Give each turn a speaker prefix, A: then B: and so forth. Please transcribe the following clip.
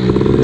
A: you